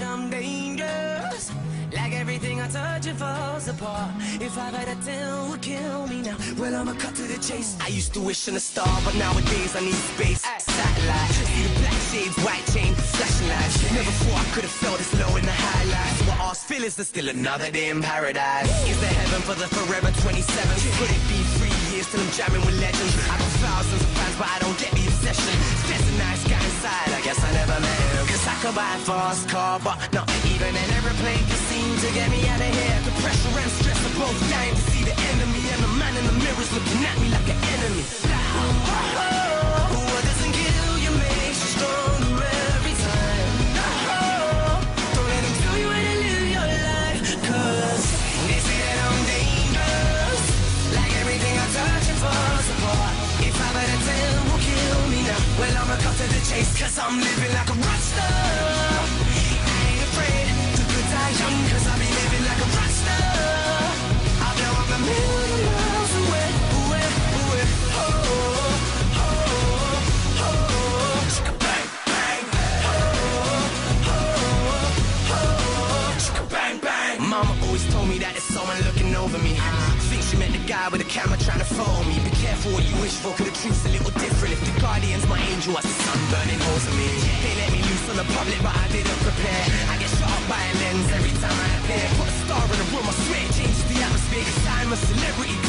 dangerous. Like everything I touch, it falls apart. If I had a ten would kill me now. Well, I'ma cut to the chase. I used to wish on a star, but nowadays I need space. Satellite, see the black shades, white chain, flashing lights. Never thought I could have felt this low in the highlights. What ours feel is there's still another day in paradise. Is there heaven for the forever 27? Could it be three years till I'm jamming with legends? I got thousands of fans, but I don't get the buy a fast car, but not even an aeroplane. Can seem to get me chase. Cause I'm living like a rock star. I ain't afraid to die young. Cause I be living like a rock star. I blow up a million miles away. away, away. Oh, oh, oh, oh. Bang, bang. Chicka bang bang. Mama always told me that there's someone looking over me. Think she met the guy with the camera trying to photo me. Be careful what you wish for, guardian's my angel, I see sun burning holes in me. They let me loose on the public, but I didn't prepare. I get shot up by a lens every time I appear. Put a star in the room, I swear it changes the atmosphere. Cause I'm a celebrity,